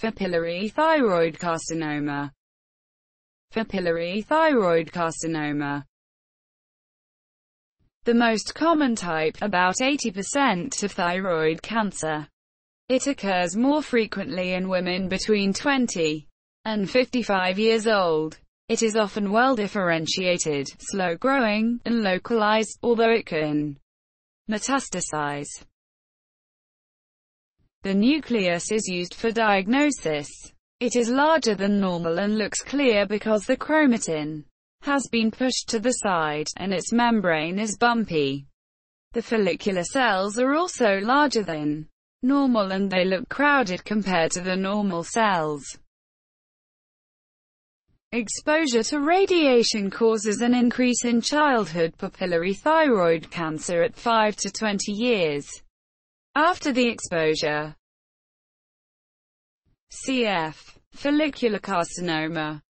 Papillary thyroid carcinoma. Papillary thyroid carcinoma. The most common type, about 80% of thyroid cancer. It occurs more frequently in women between 20 and 55 years old. It is often well differentiated, slow-growing, and localized, although it can metastasize. The nucleus is used for diagnosis. It is larger than normal and looks clear because the chromatin has been pushed to the side, and its membrane is bumpy. The follicular cells are also larger than normal and they look crowded compared to the normal cells. Exposure to radiation causes an increase in childhood papillary thyroid cancer at 5 to 20 years after the exposure. Cf. Follicular carcinoma